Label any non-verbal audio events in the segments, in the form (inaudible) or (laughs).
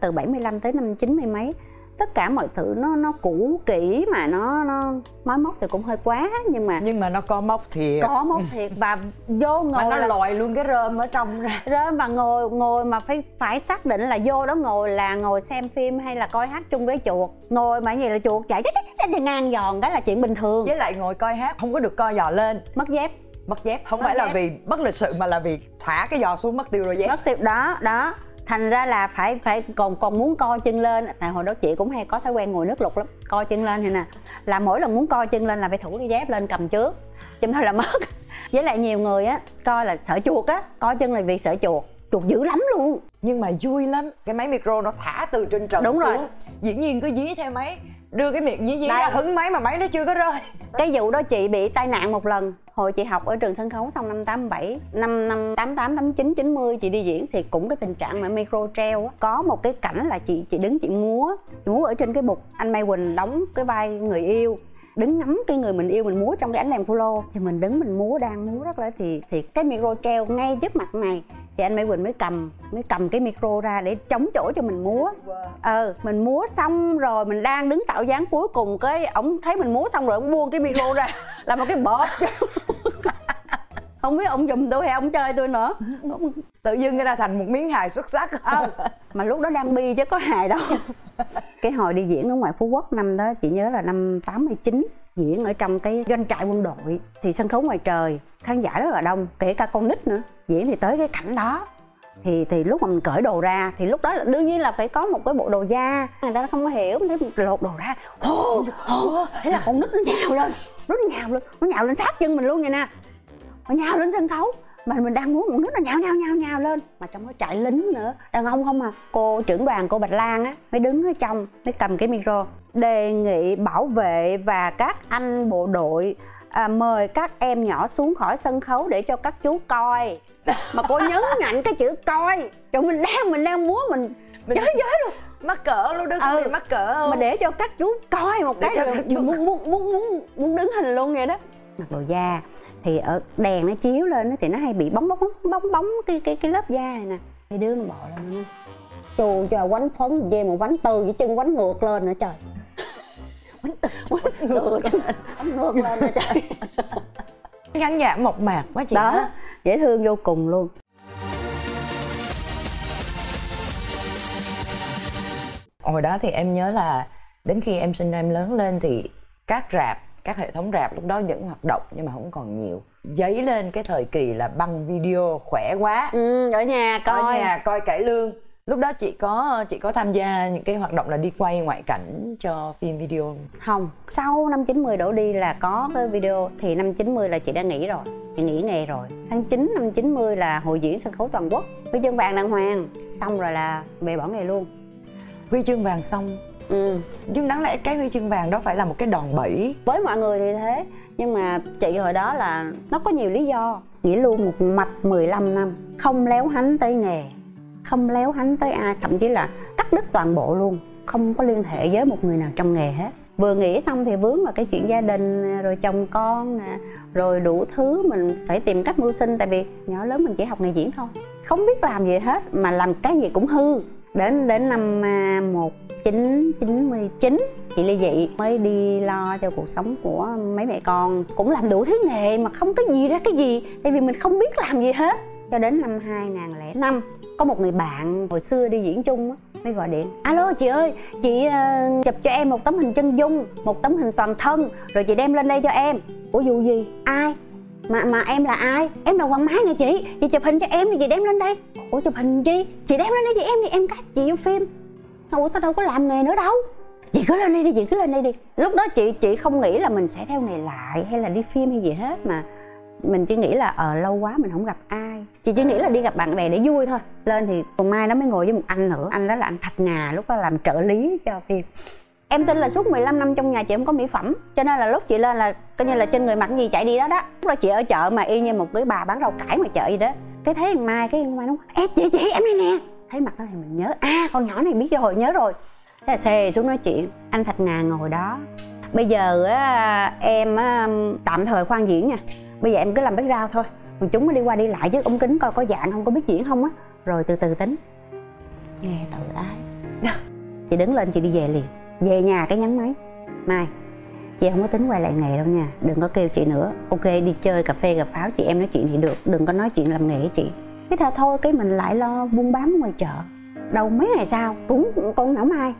từ 75 tới năm 90 mấy. Tất cả mọi thứ nó nó cũ kỹ mà nó nó nói móc thì cũng hơi quá nhưng mà nhưng mà nó có móc thiệt. Có móc thiệt và vô (laughs) ngồi mà nó là lòi luôn cái rơm ở trong ra. (laughs) Rơm và ngồi ngồi mà phải phải xác định là vô đó ngồi là ngồi xem phim hay là coi hát chung với chuột. Ngồi mà như là chuột chạy chết chết chết ngang giòn cái là chuyện bình thường. Với lại ngồi coi hát không có được co giò lên. Mất dép. Mất dép. Không Mất phải là dép. vì bất lịch sự mà là vì thả cái giò xuống mất tiêu rồi dép. Mất tiêu đó đó thành ra là phải phải còn còn muốn co chân lên. Tại hồi đó chị cũng hay có thói quen ngồi nước lục lắm co chân lên thì nè là mỗi lần muốn co chân lên là phải thủ cái dép lên cầm trước chứ thôi là mất. (laughs) Với lại nhiều người á coi là sợ chuột á co chân là vì sợ chuột chuột dữ lắm luôn. Nhưng mà vui lắm cái máy micro nó thả từ trên trần Đúng xuống rồi. dĩ nhiên cứ dí theo máy đưa cái miệng dí dí ra. hứng máy mà máy nó chưa có rơi. Cái vụ đó chị bị tai nạn một lần. Hồi chị học ở trường sân khấu xong năm 87 năm năm 88 89 90 chị đi diễn thì cũng cái tình trạng mà micro treo á. Có một cái cảnh là chị chị đứng chị múa chị múa ở trên cái bục. Anh Mai Quỳnh đóng cái vai người yêu đứng ngắm cái người mình yêu, mình múa trong cái ánh đèn photo thì mình đứng mình múa, đang múa rất là thì thì cái micro treo ngay trước mặt này, thì anh Mỹ Quỳnh mới cầm mới cầm cái micro ra để chống chỗ cho mình múa. Ờ mình múa xong rồi mình đang đứng tạo dáng cuối cùng, cái ổng thấy mình múa xong rồi ổng buông cái micro ra, là một cái bọt không biết ông giùm tôi hay ông chơi tôi nữa. Ông- tự dưng cái ra thành một miếng hài xuất sắc. Ờ, mà lúc đó đang bi chứ có hài đâu. Cái hồi đi diễn ở ngoài phú quốc năm đó chị nhớ là năm 89 diễn ở trong cái doanh trại quân đội. Thì sân khấu ngoài trời khán giả rất là đông kể cả con nít nữa. Diễn thì tới cái cảnh đó. Thì thì lúc mà mình cởi đồ ra thì lúc đó là đương nhiên là phải có một cái bộ đồ da. Người ta không có hiểu thấy mình lột đồ ra. Hô hô thế là con nít nó nhào lên nó nhào lên nó nhào lên sát chân mình luôn vậy nè nó nhào lên sân khấu. Mà mình đang muốn một nước nó nhào nhào nhào nhào lên. Mà trong đó chạy lính nữa. Đàn ông không à. Cô trưởng đoàn cô bạch lan á mới đứng ở trong mới cầm cái micro. Đề nghị bảo vệ và các anh bộ đội à, mời các em nhỏ xuống khỏi sân khấu để cho các chú coi. Mà cô nhấn mạnh cái chữ coi. Rồi mình đang mình đang múa mình Mình- chới giới luôn. mắc cỡ luôn đó Ừ. ừ. mắc cỡ không mà để cho các chú coi một Để cái chú muốn, muốn muốn muốn muốn đứng hình luôn vậy đó mặc đồ da. Thì ở đèn nó chiếu lên á thì nó hay bị bóng bóng bóng bóng cái cái cái lớp da này nè. Thì đưa nó bò lên nha chù cho quánh phấn về một quánh từ với chân quánh ngược lên nữa trời. Quánh từ quánh ngược quánh ngược lên nữa trời. Ngắn dạ mộc mạc quá chị đó ha. dễ thương vô cùng luôn. Hồi đó thì em nhớ là đến khi em sinh ra em lớn lên thì các rạp các hệ thống rạp lúc đó vẫn hoạt động nhưng mà không còn nhiều. Dấy lên cái thời kỳ là băng video khỏe quá. Ừ, ở nhà coi. ở nhà coi cải lương. Lúc đó chị có chị có tham gia những cái hoạt động là đi quay ngoại cảnh cho phim video không? sau năm 90 đổ đi là có cái video thì năm 90 là chị đã nghỉ rồi. Chị nghỉ nghề rồi. Tháng 9 năm 90 là hội diễn sân khấu toàn quốc. Huy chương vàng đàng hoàng. Xong rồi là về bỏ nghề luôn. Huy chương vàng xong ừ. nhưng đáng lẽ cái huy chương vàng đó phải là một cái đòn bẩy. Với mọi người thì thế. Nhưng mà chị hồi đó là nó có nhiều lý do. Nghỉ luôn một mạch 15 năm. Không léo hánh tới nghề không léo hánh tới ai. Thậm chí là cắt đứt toàn bộ luôn. Không có liên hệ với một người nào trong nghề hết. Vừa nghỉ xong thì vướng vào cái chuyện gia đình, rồi chồng con nè rồi đủ thứ mình phải tìm cách mưu sinh. Tại vì nhỏ lớn mình chỉ học nghề diễn thôi. Không biết làm gì hết, mà làm cái gì cũng hư đến đến năm à, 1999 chị ly dị mới đi lo cho cuộc sống của mấy mẹ con. Cũng làm đủ thứ nghề mà không có gì ra cái gì tại vì mình không biết làm gì hết. Cho đến năm 2005 có một người bạn hồi xưa đi diễn chung á mới gọi điện. Alo chị ơi chị uh, chụp cho em một tấm hình chân dung một tấm hình toàn thân rồi chị đem lên đây cho em. Ủa vụ gì? Ai? Mà mà em là ai? Em là hoàng mai nè chị. Chị chụp hình cho em thì chị đem lên đây. Ủa chụp hình chi? Chị đem lên đây cho em thì em cast chị vô phim. Ủa tao đâu có làm nghề nữa đâu. Chị cứ lên đây đi chị cứ lên đây đi. Lúc đó chị chị không nghĩ là mình sẽ theo nghề lại hay là đi phim hay gì hết mà mình chỉ nghĩ là ờ lâu quá mình không gặp ai. Chị chỉ nghĩ là đi gặp bạn bè để vui thôi. Lên thì còn mai nó mới ngồi với một anh nữa. Anh đó là anh thạch ngà lúc đó làm trợ lý cho phim em tin là suốt 15 năm trong nhà chị không có mỹ phẩm cho nên là lúc chị lên là coi như là trên người mặc gì chạy đi đó đó. Lúc đó chị ở chợ mà y như một cái bà bán rau cải ngoài chợ gì đó. Cái thấy thằng mai cái thằng mai nó ê chị chị em đây nè. Thấy mặt nó thì mình nhớ à con nhỏ này biết rồi nhớ rồi. Thế là xề xuống nói chuyện anh thạch ngà ngồi đó. Bây giờ á, em á, tạm thời khoan diễn nha. Bây giờ em cứ làm background thôi. Còn chúng mới đi qua đi lại chứ ống kính coi có dạng không có biết diễn không á. Rồi từ từ tính. Nghe tự ái. Chị đứng lên chị đi về liền về nhà cái nhắn máy. Mai, chị không có tính quay lại nghề đâu nha. Đừng có kêu chị nữa. Ok, đi chơi cà phê gặp pháo, chị em nói chuyện thì được. Đừng có nói chuyện làm nghề với chị. Cái là thôi, cái mình lại lo buôn bán ngoài chợ. Đầu mấy ngày sau, cũng con não mai.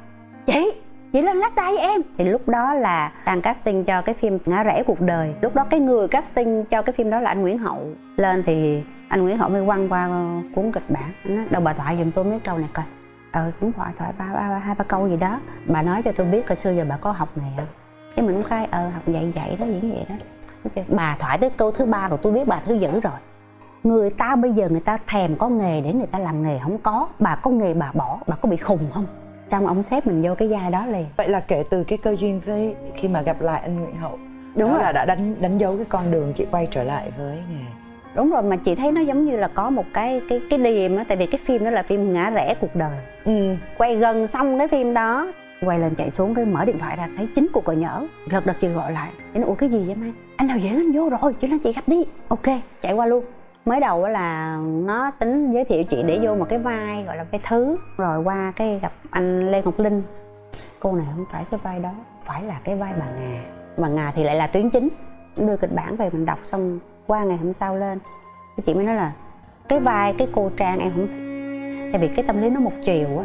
Chị chị lên lát với em. Thì lúc đó là đang casting cho cái phim ngã rẽ cuộc đời. Lúc đó cái người casting cho cái phim đó là anh nguyễn hậu. Lên thì anh nguyễn hậu mới quăng qua cuốn kịch bản. Anh nói đầu bà thoại giùm tôi mấy câu này coi ờ cuốn thoại thoại ba, ba, hai ba câu gì đó. Bà nói cho tôi biết hồi xưa giờ bà có học nghề không? Cái mình cũng khai ờ học dạy dạy đó diễn vậy đó. Okay. bà thoại tới câu thứ ba rồi tôi biết bà thứ dữ rồi. Người ta bây giờ người ta thèm có nghề để người ta làm nghề không có. Bà có nghề bà bỏ bà có bị khùng không? Xong ông xếp mình vô cái vai đó liền. Vậy là kể từ cái cơ duyên với khi mà gặp lại anh nguyễn hậu đúng đó rồi. là đã đánh đánh dấu cái con đường chị quay trở lại với nghề đúng rồi mà chị thấy nó giống như là có một cái cái cái điểm á tại vì cái phim đó là phim ngã rẽ cuộc đời. Ừ. Quay gần xong cái phim đó quay lên chạy xuống cái mở điện thoại ra thấy chính cuộc gọi nhỡ. Lật đật chị gọi lại chị nói ủa cái gì vậy mai anh nào diễn anh vô rồi chị nói chị gặp đi. Ok chạy qua luôn. Mới đầu á là nó tính giới thiệu chị để vô một cái vai gọi là vai thứ. Rồi qua cái gặp anh lê ngọc linh. Cô này không phải cái vai đó phải là cái vai bà ngà. Bà ngà thì lại là tuyến chính. Đưa kịch bản về mình đọc xong qua ngày hôm sau lên. Cái chị mới nói là cái vai cái cô trang em không tại vì cái tâm lý nó một chiều á.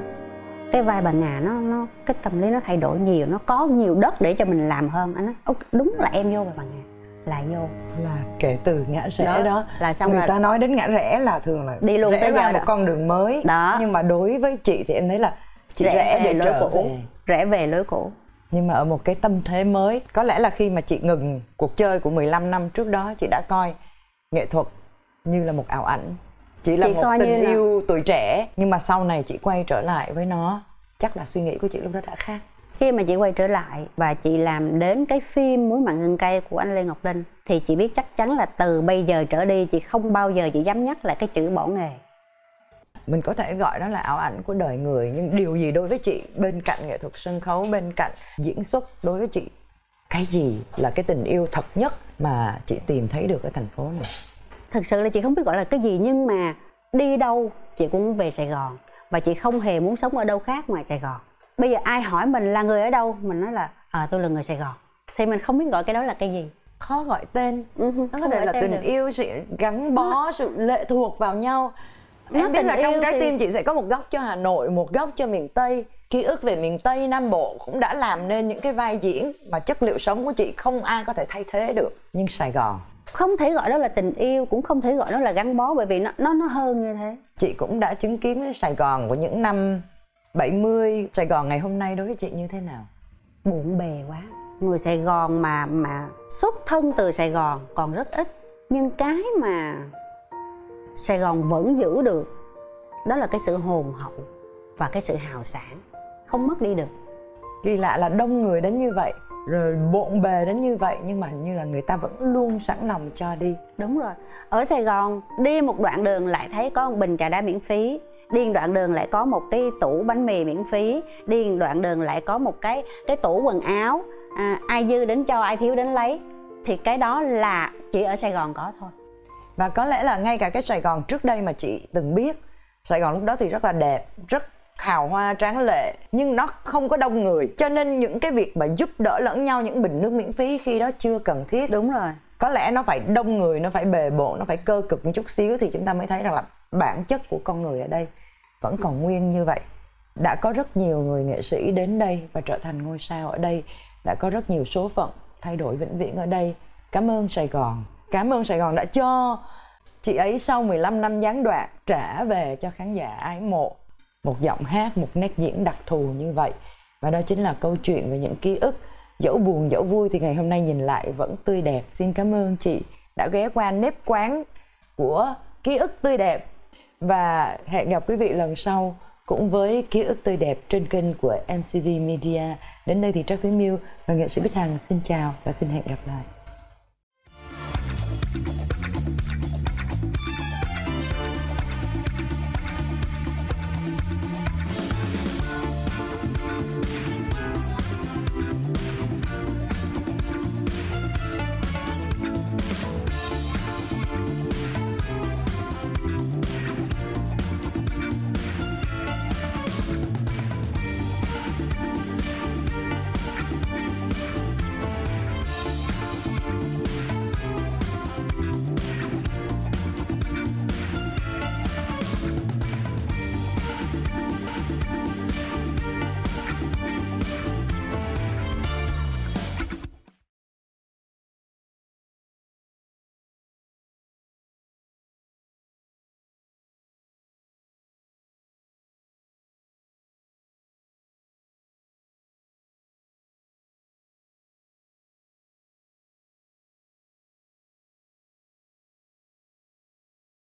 Cái vai bà ngà nó nó cái tâm lý nó thay đổi nhiều nó có nhiều đất để cho mình làm hơn. Anh nói "Ốc, đúng là em vô rồi bà ngà là vô. Là kể từ ngã rẽ đó, Đó, là xong người là- ta nói đến ngã rẽ là thường là Đi luôn rẽ giờ một đó. con đường mới. Đó. nhưng mà đối với chị thì em thấy là chị rẽ, rẽ về lối cũ. rẽ về lối cũ nhưng mà ở một cái tâm thế mới có lẽ là khi mà chị ngừng cuộc chơi của 15 năm trước đó chị đã coi nghệ thuật như là một ảo ảnh. Chỉ là Chị một tình như là- yêu tuổi trẻ nhưng mà sau này chị quay trở lại với nó chắc là suy nghĩ của chị lúc đó đã khác. Khi mà chị quay trở lại và chị làm đến cái phim muối mặn gừng cay của anh lê ngọc linh thì chị biết chắc chắn là từ bây giờ trở đi chị không bao giờ chị dám nhắc lại cái chữ bỏ nghề mình có thể gọi đó là ảo ảnh của đời người nhưng điều gì đối với chị bên cạnh nghệ thuật sân khấu bên cạnh diễn xuất đối với chị? Cái gì là cái tình yêu thật nhất mà chị tìm thấy được ở thành phố này? Thực sự là chị không biết gọi là cái gì nhưng mà đi đâu chị cũng về sài gòn. Và chị không hề muốn sống ở đâu khác ngoài sài gòn. Bây giờ ai hỏi mình là người ở đâu mình nói là à, tôi là người sài gòn. Thì mình không biết gọi cái đó là cái gì. Khó gọi tên. Ừ nó có thể là tình được. yêu sự gắn bó sự lệ thuộc vào nhau Nó em biết là trong trái thì- tim chị sẽ có một góc cho hà nội một góc cho miền tây. Ký ức về miền tây nam bộ cũng đã làm nên những cái vai diễn mà chất liệu sống của chị không ai có thể thay thế được. Nhưng sài gòn không thể gọi đó là tình yêu cũng không thể gọi đó là gắn bó bởi vì nó nó nó hơn như thế. Chị cũng đã chứng kiến với Sài Gòn của những năm 70 Sài Gòn ngày hôm nay đối với chị như thế nào? bộn bề quá. Người sài gòn mà mà xuất thân từ sài gòn còn rất ít. Nhưng cái mà sài gòn vẫn giữ được. Đó là cái sự hồn hậu và cái sự hào sảng không mất đi được. Kỳ lạ là đông người đến như vậy rồi bộn bề đến như vậy nhưng mà như là người ta vẫn luôn sẵn lòng cho đi. Đúng rồi. Ở sài gòn đi một đoạn đường lại thấy có một bình trà đá miễn phí. Đi một đoạn đường lại có một cái tủ bánh mì miễn phí. Đi một đoạn đường lại có một cái cái tủ quần áo. À, ai dư đến cho ai thiếu đến lấy. Thì cái đó là chỉ ở sài gòn có thôi và có lẽ là ngay cả cái Sài Gòn trước đây mà chị từng biết Sài Gòn lúc đó thì rất là đẹp rất hào hoa tráng lệ nhưng nó không có đông người. Cho nên những cái việc mà giúp đỡ lẫn nhau những bình nước miễn phí khi đó chưa cần thiết. Đúng rồi. Có lẽ nó phải đông người nó phải bề bộn nó phải cơ cực một chút xíu thì chúng ta mới thấy rằng là bản chất của con người ở đây vẫn còn nguyên như vậy. Đã có rất nhiều người nghệ sĩ đến đây và trở thành ngôi sao ở đây. Đã có rất nhiều số phận thay đổi vĩnh viễn ở đây. Cảm ơn Sài Gòn cảm ơn Sài Gòn đã cho chị ấy sau 15 năm gián đoạn trả về cho khán giả ái mộ. Một giọng hát, một nét diễn đặc thù như vậy. Và đó chính là câu chuyện về những ký ức. Dẫu buồn, dẫu vui thì ngày hôm nay nhìn lại vẫn tươi đẹp. Xin cảm ơn chị đã ghé qua nếp quán của ký ức tươi đẹp. Và hẹn gặp quý vị lần sau cũng với ký ức tươi đẹp trên kênh của MCV Media. Đến đây thì Trác Thúy Miêu và nghệ sĩ Bích Hằng xin chào và xin hẹn gặp lại.